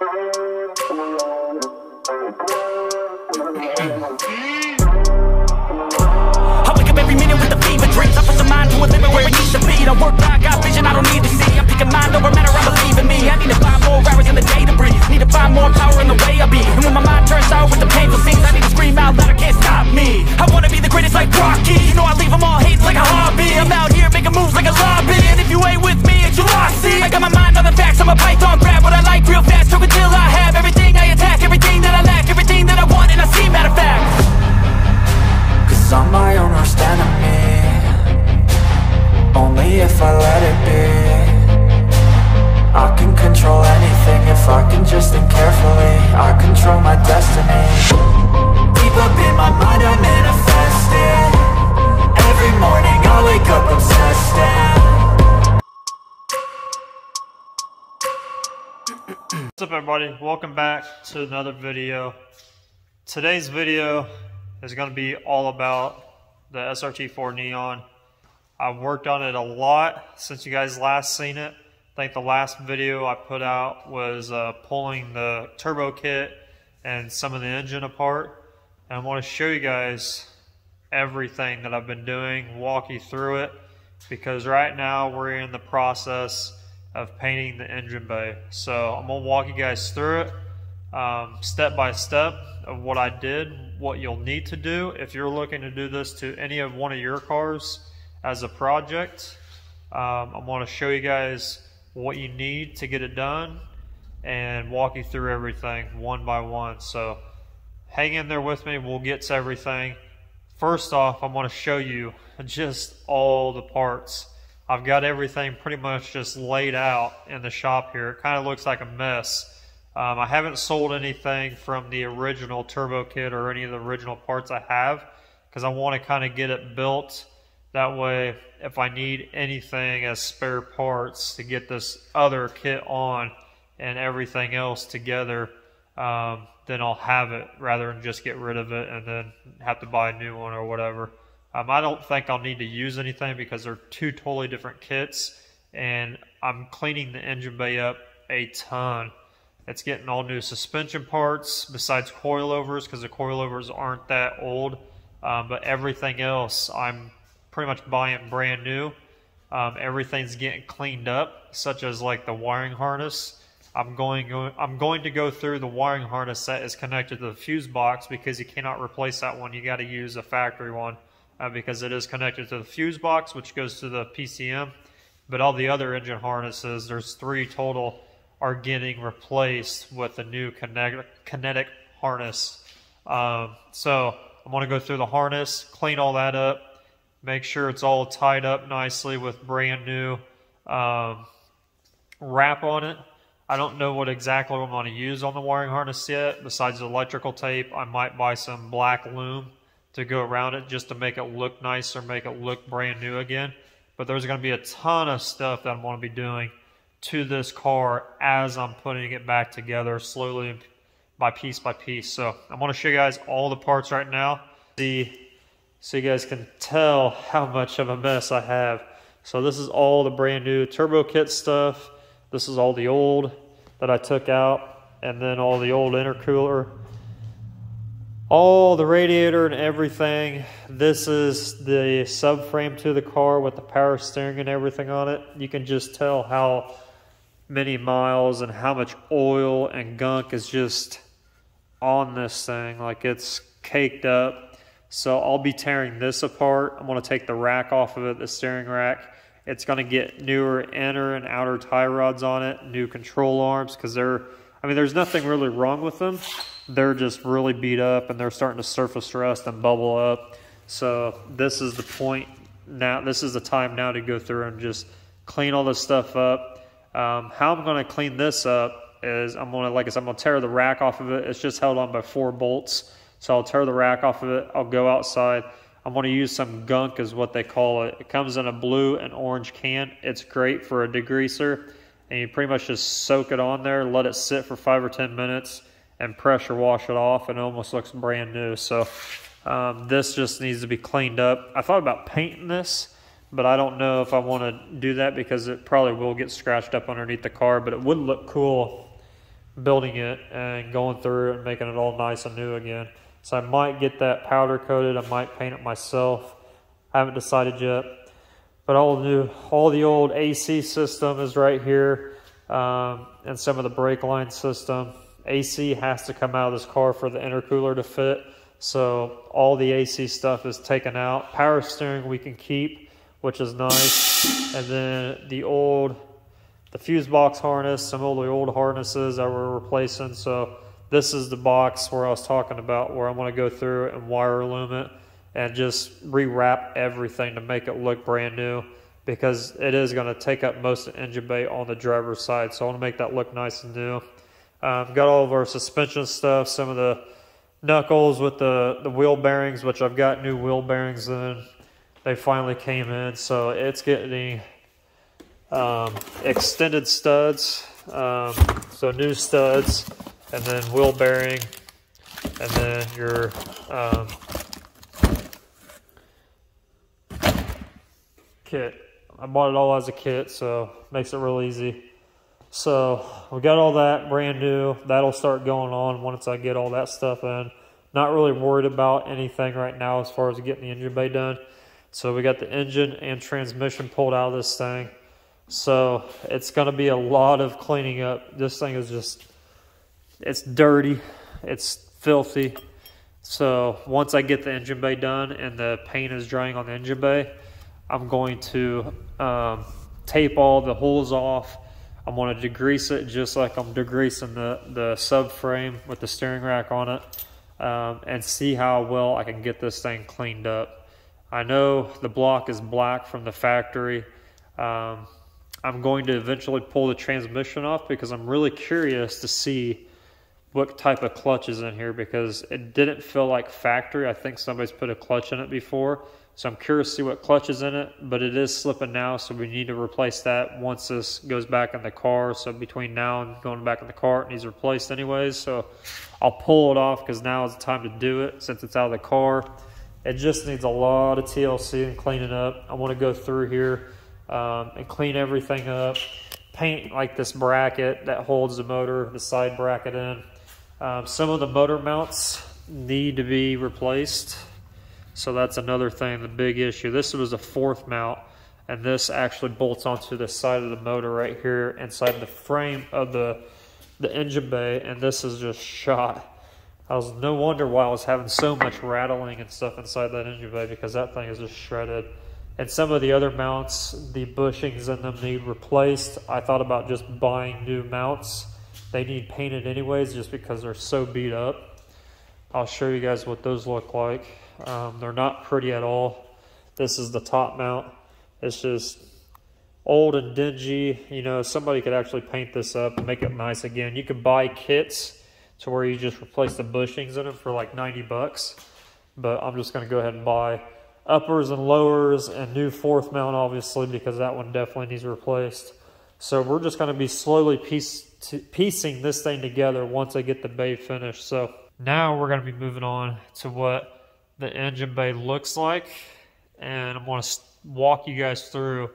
I wake up every minute with a fever dreams. I put the mind to a limit where it needs to be. I work I got vision I don't need to see. I'm picking mind over matter, I believe in me. I need to find more hours in the day to breathe. Need to find more power in the way I be. And when my mind turns sour with the painful scenes, I need to scream out loud, I can't stop me. I wanna be the greatest like Rocky. You know I leave them all hating like a hobby. I'm out here making moves like a lobby. And if you ain't with me, it's your. See, I got my mind on the facts. I'm a python, grab what I like real fast. Choke until I have everything I attack, everything that I lack, everything that I want, and I see. Matter of fact. Cause I'm my own worst enemy Only if I let it be everybody? Welcome back to another video. Today's video is going to be all about the SRT4 Neon. I've worked on it a lot since you guys last seen it. I think the last video I put out was uh, pulling the turbo kit and some of the engine apart. And I want to show you guys everything that I've been doing, walk you through it, because right now we're in the process of painting the engine bay. So I'm gonna walk you guys through it um, step by step of what I did, what you'll need to do if you're looking to do this to any of one of your cars as a project. Um, I'm to show you guys what you need to get it done and walk you through everything one by one. So hang in there with me. We'll get to everything. First off, I'm to show you just all the parts. I've got everything pretty much just laid out in the shop here. It kind of looks like a mess. Um, I haven't sold anything from the original turbo kit or any of the original parts I have because I want to kind of get it built. That way, if I need anything as spare parts to get this other kit on and everything else together, um, then I'll have it rather than just get rid of it and then have to buy a new one or whatever. Um, I don't think I'll need to use anything because they're two totally different kits and I'm cleaning the engine bay up a ton. It's getting all new suspension parts besides coilovers because the coilovers aren't that old. Um, but everything else, I'm pretty much buying brand new. Um, everything's getting cleaned up, such as like the wiring harness. I'm going I'm going to go through the wiring harness that is connected to the fuse box because you cannot replace that one. You got to use a factory one uh, because it is connected to the fuse box, which goes to the PCM. But all the other engine harnesses, there's three total are getting replaced with the new kinetic, kinetic harness. Um, so I'm going to go through the harness, clean all that up, make sure it's all tied up nicely with brand new um, wrap on it. I don't know what exactly I'm going to use on the wiring harness yet. Besides electrical tape, I might buy some black loom to go around it just to make it look nicer, make it look brand new again. But there's going to be a ton of stuff that I'm going to be doing to this car as I'm putting it back together slowly by piece by piece. So I'm going to show you guys all the parts right now. See, so you guys can tell how much of a mess I have. So this is all the brand new turbo kit stuff. This is all the old that I took out and then all the old intercooler. All the radiator and everything. This is the subframe to the car with the power steering and everything on it. You can just tell how many miles and how much oil and gunk is just on this thing. Like it's caked up. So I'll be tearing this apart. I'm going to take the rack off of it, the steering rack. It's going to get newer inner and outer tie rods on it, new control arms because they're, I mean, there's nothing really wrong with them. They're just really beat up and they're starting to surface rust and bubble up. So this is the point now, this is the time now to go through and just clean all this stuff up um, how I'm going to clean this up is I'm to, like I said, I'm to tear the rack off of it. It's just held on by four bolts. So I'll tear the rack off of it. I'll go outside. I'm going to use some gunk is what they call it. It comes in a blue and orange can. It's great for a degreaser. And you pretty much just soak it on there, let it sit for five or 10 minutes and pressure wash it off and it almost looks brand new. So um, this just needs to be cleaned up. I thought about painting this but I don't know if I want to do that because it probably will get scratched up underneath the car, but it would look cool building it and going through it and making it all nice and new again. So I might get that powder coated. I might paint it myself. I haven't decided yet. But all the new, all the old AC system is right here, um, and some of the brake line system. AC has to come out of this car for the intercooler to fit. So all the AC stuff is taken out. Power steering we can keep, which is nice. And then the old, the fuse box harness, some of the old harnesses that we're replacing. So this is the box where I was talking about where I'm going to go through and wire loom it and just rewrap everything to make it look brand new because it is going to take up most of the engine bay on the driver's side. So I want to make that look nice and new. Um, got all of our suspension stuff, some of the knuckles with the, the wheel bearings, which I've got new wheel bearings in. They finally came in, so it's getting um, extended studs, um, so new studs, and then wheel bearing, and then your um, kit. I bought it all as a kit, so makes it real easy. So we got all that brand new. That'll start going on once I get all that stuff in. Not really worried about anything right now as far as getting the engine bay done. So we got the engine and transmission pulled out of this thing. So it's going to be a lot of cleaning up. This thing is just, it's dirty. It's filthy. So once I get the engine bay done and the paint is drying on the engine bay, I'm going to um, tape all the holes off I'm going to degrease it just like I'm degreasing the, the subframe with the steering rack on it um, and see how well I can get this thing cleaned up. I know the block is black from the factory. Um, I'm going to eventually pull the transmission off because I'm really curious to see what type of clutch is in here because it didn't feel like factory. I think somebody's put a clutch in it before. So I'm curious to see what clutch is in it, but it is slipping now, so we need to replace that once this goes back in the car. So between now and going back in the car, it needs replaced anyways. So I'll pull it off because now is the time to do it since it's out of the car. It just needs a lot of TLC and cleaning up. I want to go through here um, and clean everything up. Paint like this bracket that holds the motor, the side bracket in. Um, some of the motor mounts need to be replaced. So that's another thing, the big issue. This was a fourth mount, and this actually bolts onto the side of the motor right here inside the frame of the, the engine bay, and this is just shot. I was no wonder why I was having so much rattling and stuff inside that engine bay because that thing is just shredded. And some of the other mounts, the bushings in them need replaced. I thought about just buying new mounts. They need painted anyways just because they're so beat up. I'll show you guys what those look like. Um, they're not pretty at all. This is the top mount. It's just old and dingy. You know, somebody could actually paint this up and make it nice again. You can buy kits to where you just replace the bushings in them for like 90 bucks. But I'm just going to go ahead and buy uppers and lowers and new fourth mount, obviously, because that one definitely needs replaced. So we're just going to be slowly piece piecing this thing together once I get the bay finished. So now we're going to be moving on to what the engine bay looks like and I'm going to walk you guys through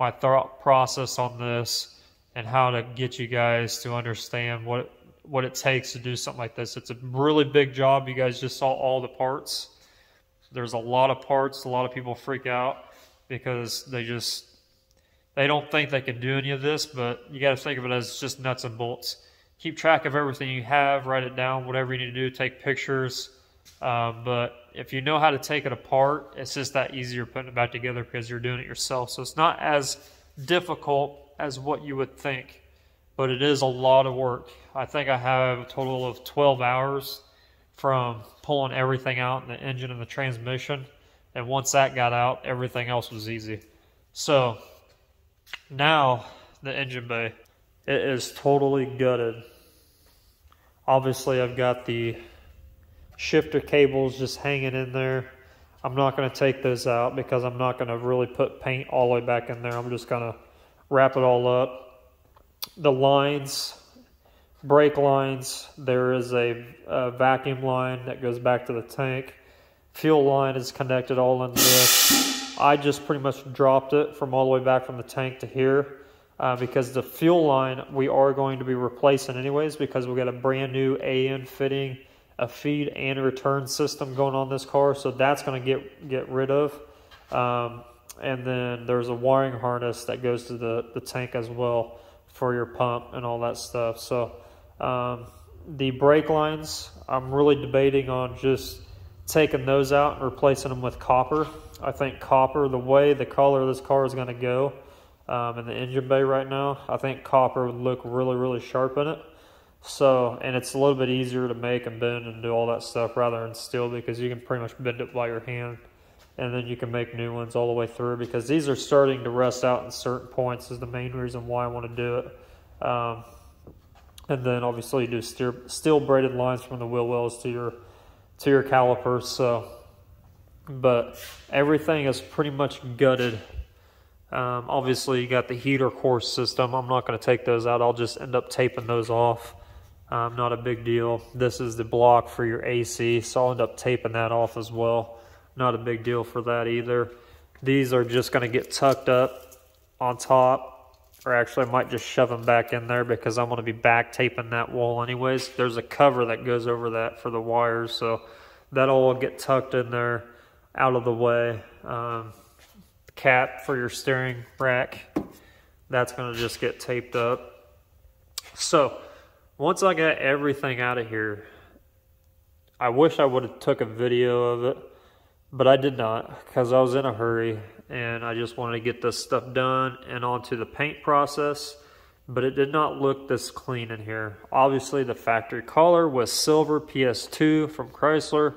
my thought process on this and how to get you guys to understand what what it takes to do something like this. It's a really big job. You guys just saw all the parts. There's a lot of parts. A lot of people freak out because they just they don't think they can do any of this, but you got to think of it as just nuts and bolts. Keep track of everything you have, write it down, whatever you need to do, take pictures. Um, but if you know how to take it apart, it's just that easier putting it back together because you're doing it yourself. So it's not as difficult as what you would think, but it is a lot of work. I think I have a total of 12 hours from pulling everything out in the engine and the transmission. And once that got out, everything else was easy. So now the engine bay, it is totally gutted. Obviously, I've got the shifter cables just hanging in there. I'm not going to take those out because I'm not going to really put paint all the way back in there. I'm just going to wrap it all up. The lines, brake lines, there is a, a, vacuum line that goes back to the tank. Fuel line is connected all into this. I just pretty much dropped it from all the way back from the tank to here. uh, because the fuel line we are going to be replacing anyways because we got a brand new AN fitting, a feed and return system going on this car, so that's going to get get rid of. Um, and then there's a wiring harness that goes to the, the tank as well for your pump and all that stuff. So um, the brake lines, I'm really debating on just taking those out and replacing them with copper. I think copper, the way the color of this car is going to go um, in the engine bay right now, I think copper would look really, really sharp in it. So, and it's a little bit easier to make and bend and do all that stuff rather than steel because you can pretty much bend it by your hand and then you can make new ones all the way through because these are starting to rust out in certain points is the main reason why I want to do it. Um, and then obviously you do steel, steel braided lines from the wheel wells to your to your calipers. So, but everything is pretty much gutted. Um, obviously, you got the heater core system. I'm not going to take those out. I'll just end up taping those off. Um, not a big deal. This is the block for your AC, so I'll end up taping that off as well. Not a big deal for that either. These are just going to get tucked up on top, or actually I might just shove them back in there because I'm going to be back taping that wall anyways. There's a cover that goes over that for the wires, so that'll all get tucked in there out of the way. Um, cap for your steering rack, that's going to just get taped up. So once I got everything out of here, I wish I would have took a video of it but I did not because I was in a hurry and I just wanted to get this stuff done and onto the paint process. But it did not look this clean in here. Obviously, the factory color was silver PS2 from Chrysler.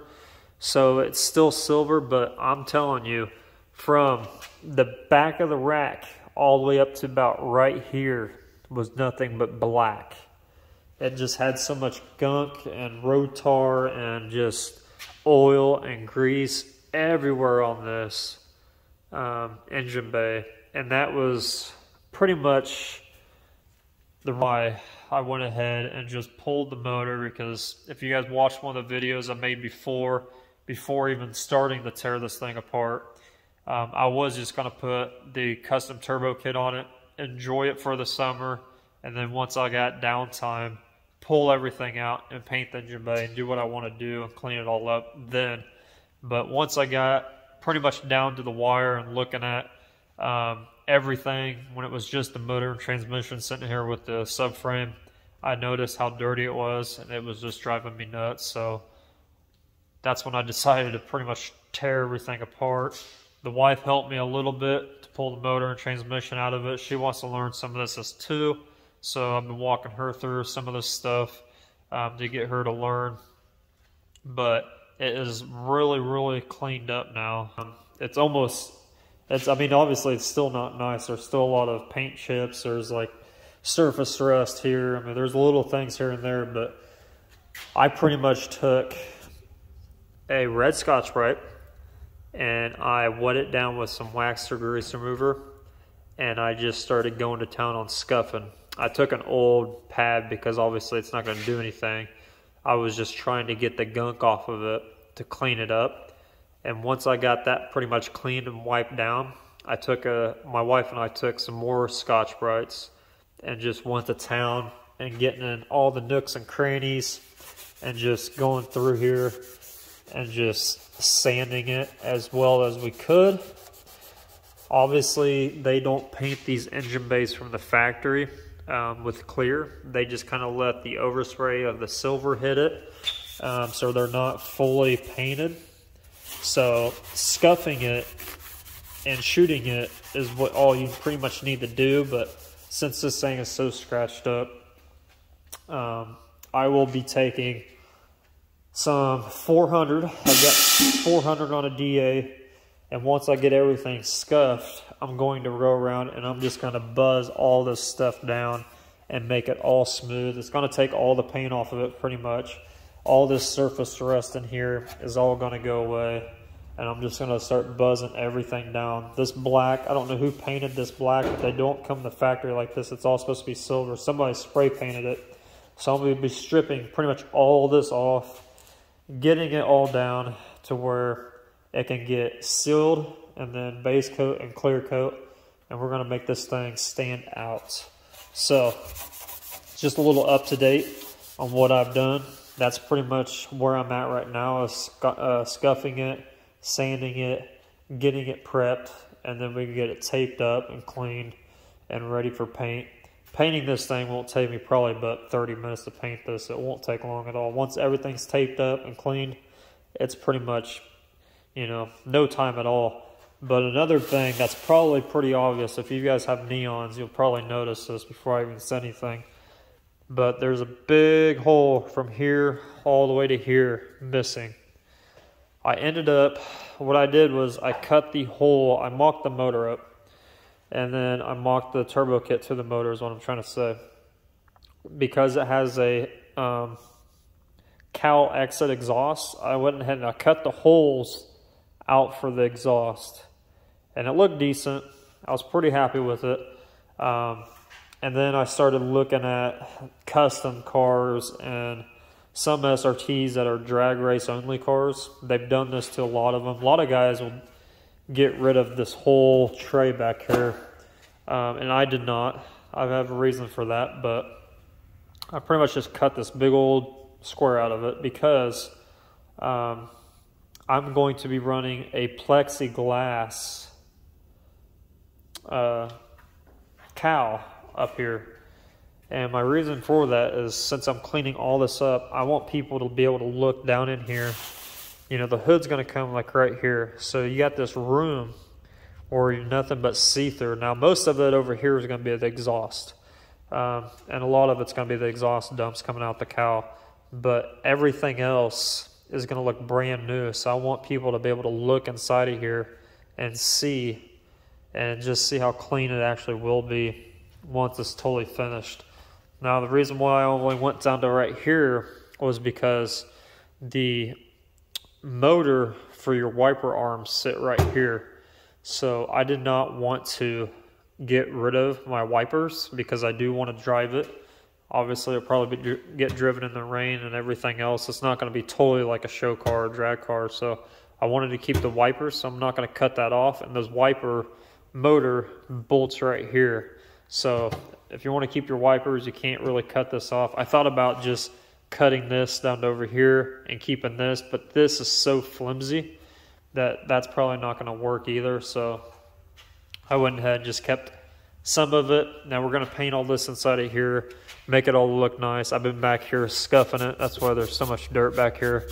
So it's still silver, but I'm telling you, from the back of the rack all the way up to about right here was nothing but black. It just had so much gunk and road tar and just oil and grease everywhere on this um, engine bay, and that was pretty much the why I went ahead and just pulled the motor because if you guys watched one of the videos I made before, before even starting to tear this thing apart, um, I was just going to put the custom turbo kit on it, enjoy it for the summer, and then once I got downtime, pull everything out and paint the engine bay and do what I want to do and clean it all up then. But once I got pretty much down to the wire and looking at um, everything, when it was just the motor and transmission sitting here with the subframe, I noticed how dirty it was and it was just driving me nuts. So that's when I decided to pretty much tear everything apart. The wife helped me a little bit to pull the motor and transmission out of it. She wants to learn some of this as too. So I've been walking her through some of this stuff um, to get her to learn. But it is really, really cleaned up now. Um, it's almost, it's. I mean, obviously, it's still not nice. There's still a lot of paint chips. There's like surface rust here. I mean, there's little things here and there, but I pretty much took a red Scotch-Brite and I wet it down with some wax or grease remover and I just started going to town on scuffing. I took an old pad because obviously it's not going to do anything. I was just trying to get the gunk off of it to clean it up. And once I got that pretty much cleaned and wiped down, I took a, my wife and I took some more Scotch-Brites and just went to town and getting in all the nooks and crannies and just going through here and just sanding it as well as we could. Obviously, they don't paint these engine bays from the factory um, with clear. They just kind of let the overspray of the silver hit it. Um, so they're not fully painted. So scuffing it and shooting it is what all you pretty much need to do. But since this thing is so scratched up, um, I will be taking some 400. I've got 400 on a DA. And once I get everything scuffed, I'm going to go around and I'm just going to buzz all this stuff down and make it all smooth. It's going to take all the paint off of it pretty much. All this surface rust in here is all going to go away. And I'm just going to start buzzing everything down. This black, I don't know who painted this black, but they don't come to the factory like this. It's all supposed to be silver. Somebody spray painted it. So I'm going to be stripping pretty much all this off, getting it all down to where it can get sealed and then base coat and clear coat and we're going to make this thing stand out. So, just a little up to date on what I've done. That's pretty much where I'm at right now is uh, scuffing it, sanding it, getting it prepped, and then we can get it taped up and cleaned and ready for paint. Painting this thing won't take me probably about 30 minutes to paint this. It won't take long at all. Once everything's taped up and cleaned, it's pretty much, you know, no time at all. But another thing that's probably pretty obvious, if you guys have neons, you'll probably notice this before I even say anything. But there's a big hole from here all the way to here missing. I ended up, what I did was I cut the hole, I mocked the motor up, and then I mocked the turbo kit to the motor is what I'm trying to say. Because it has a um, cowl exit exhaust, I went ahead and I cut the holes out for the exhaust. And it looked decent. I was pretty happy with it. Um, and then I started looking at custom cars and some SRTs that are drag race only cars. They've done this to a lot of them. A lot of guys will get rid of this whole tray back here. Um, and I did not. I have a reason for that, but I pretty much just cut this big old square out of it because um, I'm going to be running a plexiglass uh, cowl up here. And my reason for that is since I'm cleaning all this up, I want people to be able to look down in here. You know, the hood's going to come like right here. So you got this room or nothing but see-through. Now, most of it over here is going to be the exhaust. Um, and a lot of it's going to be the exhaust dumps coming out the cowl. But everything else is going to look brand new. So I want people to be able to look inside of here and see and just see how clean it actually will be once it's totally finished. Now, the reason why I only went down to right here was because the motor for your wiper arms sit right here. So I did not want to get rid of my wipers because I do want to drive it. Obviously, it'll probably get driven in the rain and everything else. It's not going to be totally like a show car or drag car. So I wanted to keep the wipers, so I'm not going to cut that off. And those wiper motor bolts right here. So if you want to keep your wipers, you can't really cut this off. I thought about just cutting this down to over here and keeping this, but this is so flimsy that that's probably not going to work either. So I went ahead and just kept some of it. Now we're going to paint all this inside of here, make it all look nice. I've been back here scuffing it. That's why there's so much dirt back here.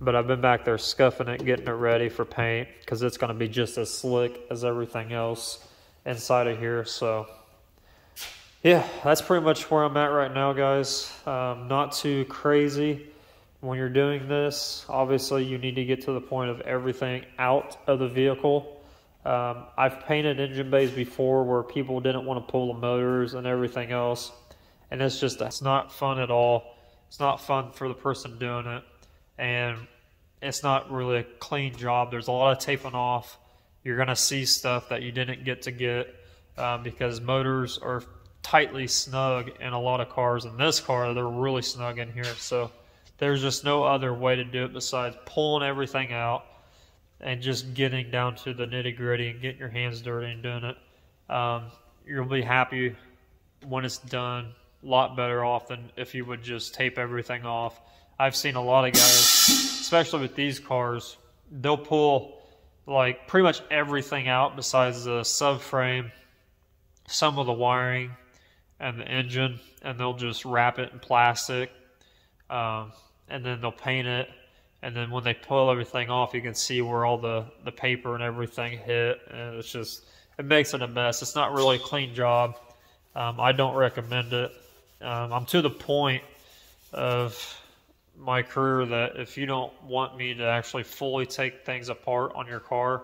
But I've been back there scuffing it, getting it ready for paint because it's going to be just as slick as everything else inside of here. So yeah, that's pretty much where I'm at right now, guys. Um, not too crazy when you're doing this, obviously you need to get to the point of everything out of the vehicle. Um, I've painted engine bays before where people didn't want to pull the motors and everything else. And it's just, it's not fun at all. It's not fun for the person doing it. And it's not really a clean job. There's a lot of taping off. You're going to see stuff that you didn't get to get um, because motors are tightly snug in a lot of cars. In this car, they're really snug in here. So there's just no other way to do it besides pulling everything out and just getting down to the nitty gritty and getting your hands dirty and doing it. Um, you'll be happy when it's done. A lot better off than if you would just tape everything off. I've seen a lot of guys, especially with these cars, they'll pull like pretty much everything out besides the subframe, some of the wiring, and the engine, and they'll just wrap it in plastic. Um, and then they'll paint it. And then when they pull everything off, you can see where all the, the paper and everything hit. And it's just, it makes it a mess. It's not really a clean job. Um, I don't recommend it. Um, I'm to the point of my career that if you don't want me to actually fully take things apart on your car,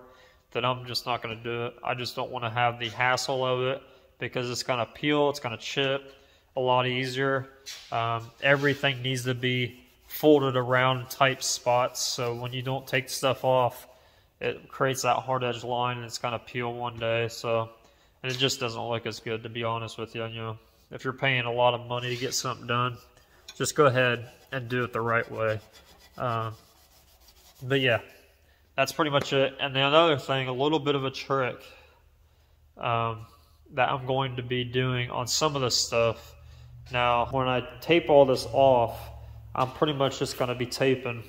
then I'm just not going to do it. I just don't want to have the hassle of it because it's going to peel, it's going to chip a lot easier. Um, everything needs to be folded around type spots. So when you don't take stuff off, it creates that hard edge line and it's going to peel one day. So, and it just doesn't look as good to be honest with you. You know, if you're paying a lot of money to get something done, just go ahead and do it the right way. Um, but yeah, that's pretty much it. And the other thing, a little bit of a trick. Um, that I'm going to be doing on some of this stuff. Now, when I tape all this off, I'm pretty much just going to be taping.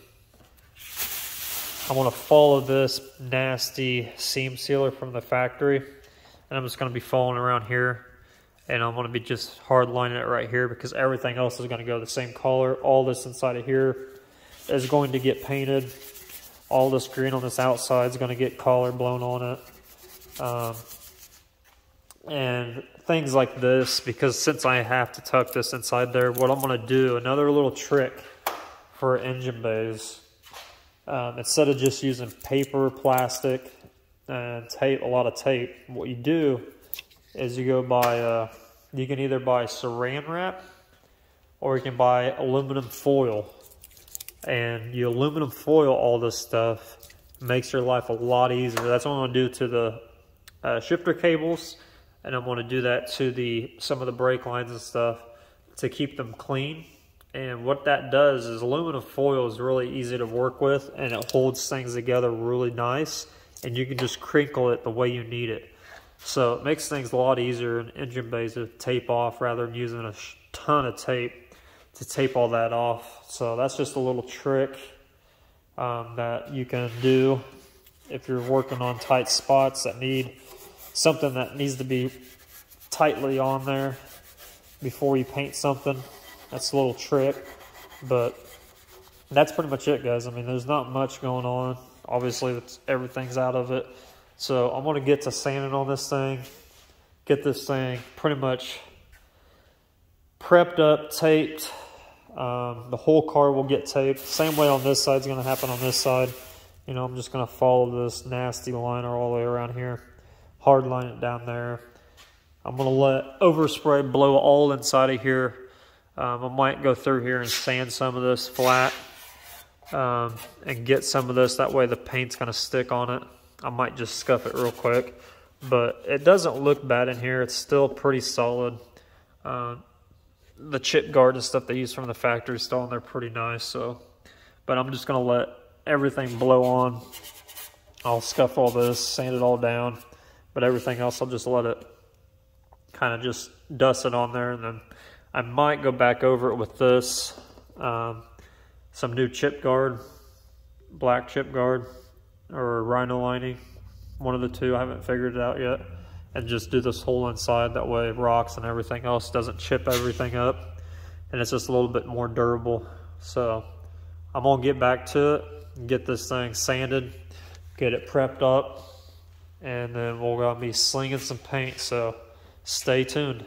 I'm going to follow this nasty seam sealer from the factory. And I'm just going to be following around here. And I'm going to be just hard lining it right here because everything else is going to go the same color. All this inside of here is going to get painted. All this green on this outside is going to get color blown on it. Um, and things like this because since I have to tuck this inside there, what I'm going to do, another little trick for engine bays, um, instead of just using paper, plastic, and tape, a lot of tape, what you do is you go buy, uh, you can either buy saran wrap or you can buy aluminum foil. And you aluminum foil all this stuff, makes your life a lot easier. That's what I'm going to do to the uh, shifter cables and I'm going to do that to the some of the brake lines and stuff to keep them clean. And what that does is aluminum foil is really easy to work with and it holds things together really nice and you can just crinkle it the way you need it. So it makes things a lot easier in engine bays to tape off rather than using a ton of tape to tape all that off. So that's just a little trick um, that you can do if you're working on tight spots that need something that needs to be tightly on there before you paint something. That's a little trick, but that's pretty much it, guys. I mean, there's not much going on. Obviously, everything's out of it. So I'm going to get to sanding on this thing, get this thing pretty much prepped up, taped. Um, the whole car will get taped. Same way on this side is going to happen on this side. You know, I'm just going to follow this nasty liner all the way around here hard line it down there. I'm going to let overspray blow all inside of here. Um, I might go through here and sand some of this flat um, and get some of this. That way the paint's going to stick on it. I might just scuff it real quick. But it doesn't look bad in here. It's still pretty solid. Uh, the chip guard and stuff they use from the factory is still on there pretty nice. So, But I'm just going to let everything blow on. I'll scuff all this, sand it all down. But everything else, I'll just let it kind of just dust it on there. And then I might go back over it with this, um, some new chip guard, black chip guard, or rhino lining. One of the two, I haven't figured it out yet. And just do this whole inside, that way rocks and everything else doesn't chip everything up. And it's just a little bit more durable. So I'm gonna get back to it, get this thing sanded, get it prepped up, and then we're going to be slinging some paint, so stay tuned.